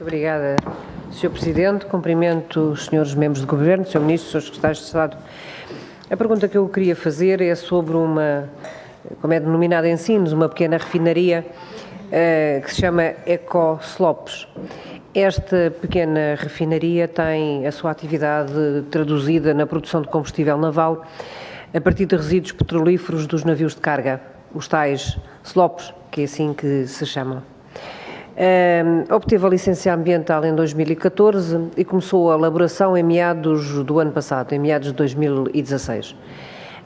Obrigada, Sr. Presidente. Cumprimento os senhores membros do Governo, Sr. Ministro, Srs. Secretários de Estado. A pergunta que eu queria fazer é sobre uma, como é denominada em Sines, uma pequena refinaria uh, que se chama EcoSlopes. Esta pequena refinaria tem a sua atividade traduzida na produção de combustível naval a partir de resíduos petrolíferos dos navios de carga, os tais slopes, que é assim que se chamam. Uh, obteve a licença ambiental em 2014 e começou a elaboração em meados do ano passado, em meados de 2016.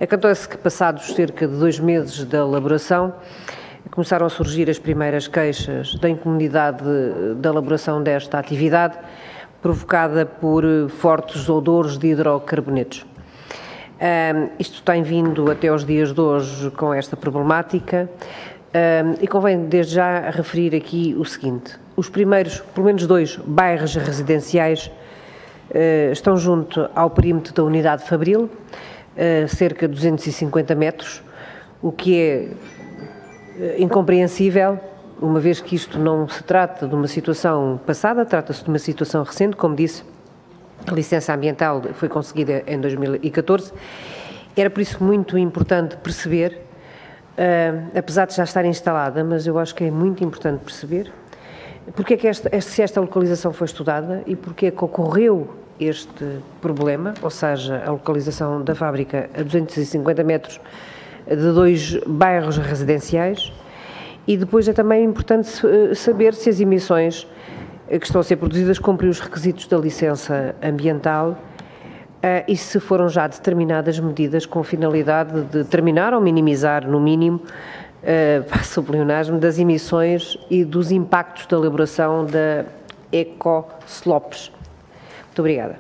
Acontece que, passados cerca de dois meses da elaboração, começaram a surgir as primeiras queixas da incomunidade da elaboração desta atividade, provocada por fortes odores de hidrocarbonetos. Uh, isto tem vindo até aos dias de hoje com esta problemática. Um, e convém desde já referir aqui o seguinte: os primeiros, pelo menos dois bairros residenciais uh, estão junto ao perímetro da unidade Fabril, uh, cerca de 250 metros, o que é uh, incompreensível, uma vez que isto não se trata de uma situação passada, trata-se de uma situação recente, como disse, a licença ambiental foi conseguida em 2014. Era por isso muito importante perceber uh, apesar de já estar instalada, mas eu acho que é muito importante perceber porque é que esta, se esta localização foi estudada e porque é que ocorreu este problema, ou seja, a localização da fábrica a 250 metros de dois bairros residenciais. E depois é também importante saber se as emissões que estão a ser produzidas cumprem os requisitos da licença ambiental e se foram já determinadas medidas com finalidade de terminar ou minimizar, no mínimo, passo o pleonasmo, das emissões e dos impactos da elaboração da EcoSlopes. Muito obrigada.